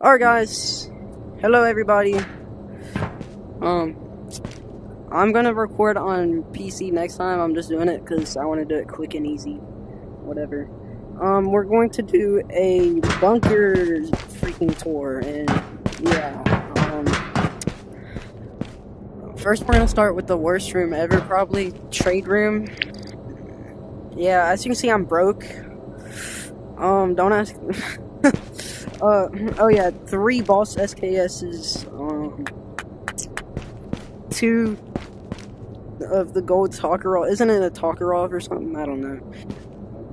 Alright guys, hello everybody. Um, I'm gonna record on PC next time, I'm just doing it because I want to do it quick and easy, whatever. Um, we're going to do a bunker freaking tour, and yeah, um, first we're gonna start with the worst room ever, probably, trade room. Yeah, as you can see I'm broke. Um, don't ask... Uh, oh yeah, three boss SKSs, um, two of the gold Tokarov. Isn't it a Tokarov or something? I don't know.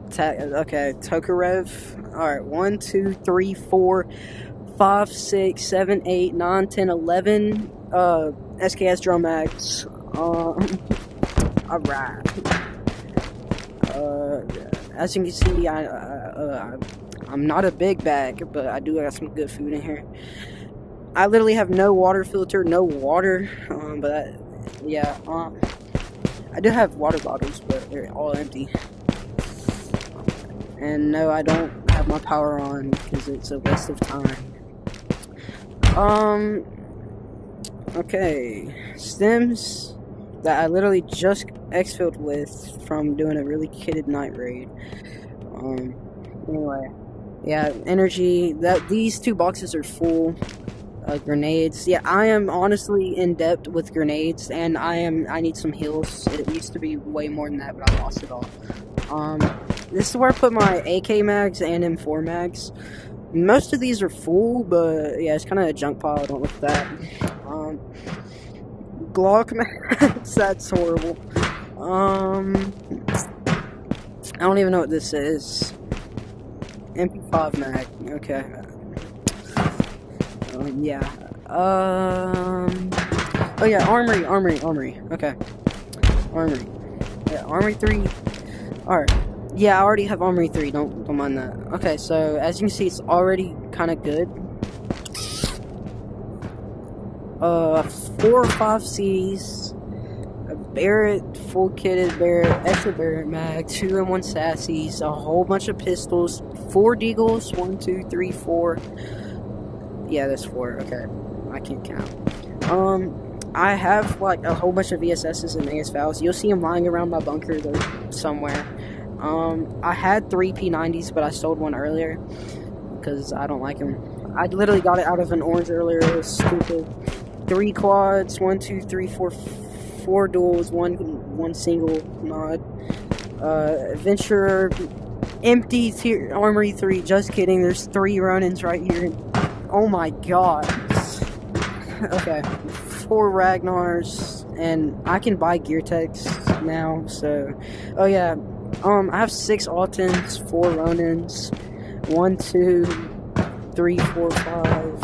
Ta okay, Tokarev. Alright, one, two, three, four, five, six, seven, eight, nine, ten, eleven, uh, SKS drum mags. Um, alright. Uh, as you can see, I, uh, uh, I'm not a big bag, but I do got some good food in here. I literally have no water filter, no water, um, but I, yeah, um, I do have water bottles, but they're all empty. And no, I don't have my power on because it's a waste of time. Um, okay, stems that I literally just exfilled with from doing a really kitted night raid. Um, anyway. Yeah, energy. That these two boxes are full. Uh, grenades. Yeah, I am honestly in depth with grenades, and I am. I need some heals. It used to be way more than that, but I lost it all. Um, this is where I put my AK mags and M4 mags. Most of these are full, but yeah, it's kind of a junk pile. I Don't look at that. Um, Glock mags. that's horrible. Um, I don't even know what this is. MP5 mag. Okay. Um, yeah. Um. Oh yeah, armory, armory, armory. Okay. Armory. Yeah, armory three. All right. Yeah, I already have armory three. Don't don't mind that. Okay, so as you can see, it's already kind of good. Uh, four or five. A Barrett, full kitted Barrett, extra Barrett mag, two and one sassies, a whole bunch of pistols, four deagles. One, two, three, four. Yeah, that's four. Okay, I can't count. Um, I have like a whole bunch of VSSs and AS You'll see them lying around my bunker there somewhere. Um, I had three P90s, but I sold one earlier because I don't like them. I literally got it out of an orange earlier. It was stupid. Three quads. One, two, three, four, four duels. One, one single mod. Uh, adventurer empty tier armory three. Just kidding. There's three Ronins right here. Oh my god. okay, four Ragnars, and I can buy gear techs now. So, oh yeah. Um, I have six Altyns, four Ronins, one, two, three, four, five,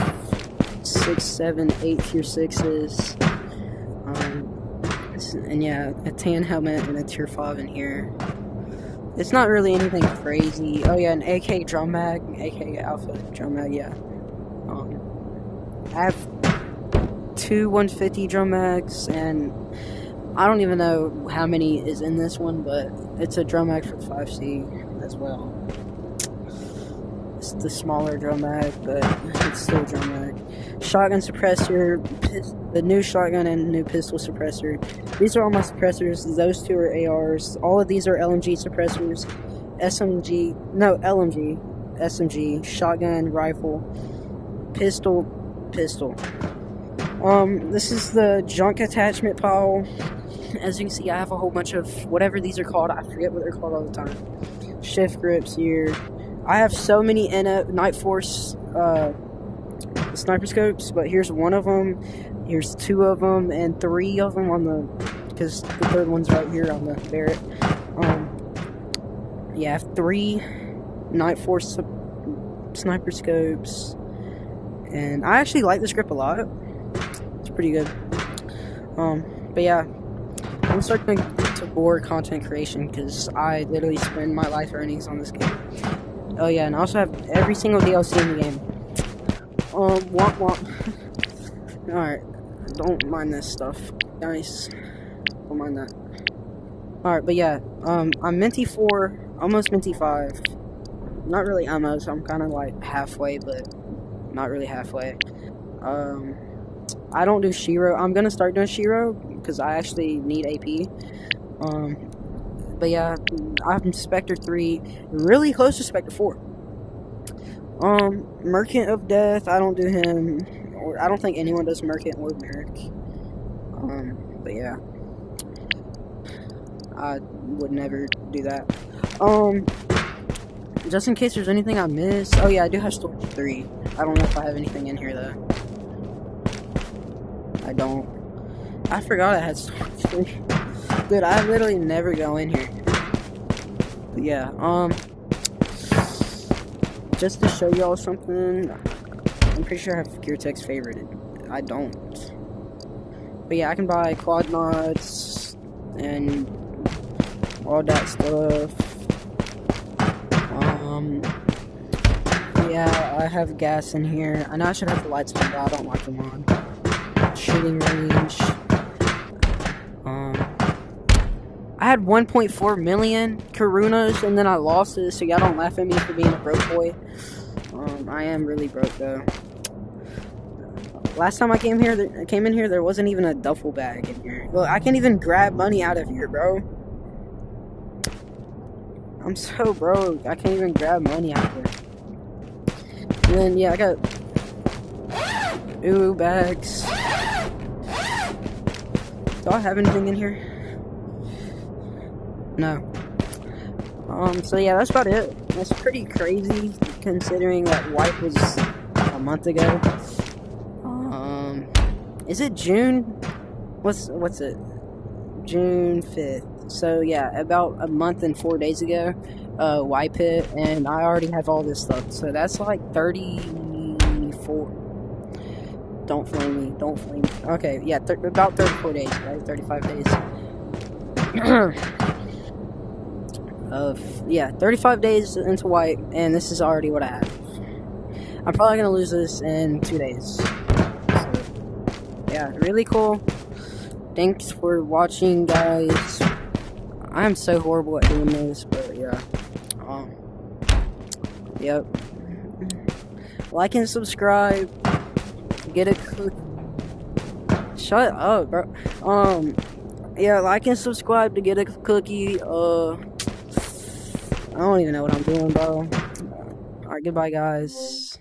six, seven, eight tier sixes. Um, and yeah, a tan helmet and a tier five in here. It's not really anything crazy. Oh yeah, an AK drum mag, AK alpha drum mag. Yeah. Um, I have two 150 drum mags, and I don't even know how many is in this one, but it's a drum mag for 5C as well. The smaller drum mag, but it's still drum mag. Shotgun suppressor, the new shotgun and new pistol suppressor. These are all my suppressors. Those two are ARs. All of these are LMG suppressors. SMG, no, LMG, SMG, shotgun, rifle, pistol, pistol. Um, this is the junk attachment pile. As you can see, I have a whole bunch of whatever these are called. I forget what they're called all the time. Shift grips here. I have so many NF, Night Force uh, sniper scopes, but here's one of them. Here's two of them, and three of them on the, because the third one's right here on the Barrett. Um, yeah, I have three Night Force sniper scopes, and I actually like this grip a lot. It's pretty good. Um, but yeah, I'm starting to bore content creation because I literally spend my life earnings on this game. Oh yeah, and I also have every single DLC in the game. Um, womp womp. Alright, don't mind this stuff. Nice. Don't mind that. Alright, but yeah, um, I'm Minty 4, almost Minty 5. not really almost. I'm kind of like halfway, but not really halfway. Um, I don't do Shiro. I'm gonna start doing Shiro because I actually need AP. Um, but yeah, I'm Spectre three, really close to Spectre four. Um, Merchant of Death. I don't do him, or I don't think anyone does Merchant or Merrick. Um, but yeah, I would never do that. Um, just in case there's anything I missed. Oh yeah, I do have storage three. I don't know if I have anything in here though. I don't. I forgot I had storage three. Dude, I literally never go in here. But yeah, um, just to show y'all something, I'm pretty sure I have Geartex favorited. I don't. But yeah, I can buy quad mods and all that stuff. Um, yeah, I have gas in here. I know I should have the lights on, but I don't like them on. Shooting range. Had 1.4 million Korunas, and then I lost it, so y'all don't laugh at me for being a broke boy. Um, I am really broke, though. Last time I came here, I came in here, there wasn't even a duffel bag in here. Look, I can't even grab money out of here, bro. I'm so broke. I can't even grab money out of here. And then, yeah, I got ooh bags. Do I have anything in here? No. Um, so yeah, that's about it. That's pretty crazy considering that wipe was a month ago. Um, is it June? What's what's it? June fifth. So yeah, about a month and four days ago, uh, wipe it, and I already have all this stuff. So that's like thirty-four. Don't flame me. Don't flame me. Okay, yeah, th- about thirty-four days, right? Thirty-five days. of yeah, 35 days into white, and this is already what I have. I'm probably gonna lose this in two days. So, yeah, really cool. Thanks for watching, guys. I'm so horrible at doing this, but yeah. Um, yep. Like and subscribe. Get a. Cookie shut up, bro. Um, yeah, like and subscribe to get a cookie. Uh. I don't even know what I'm doing, bro. Alright, goodbye, guys.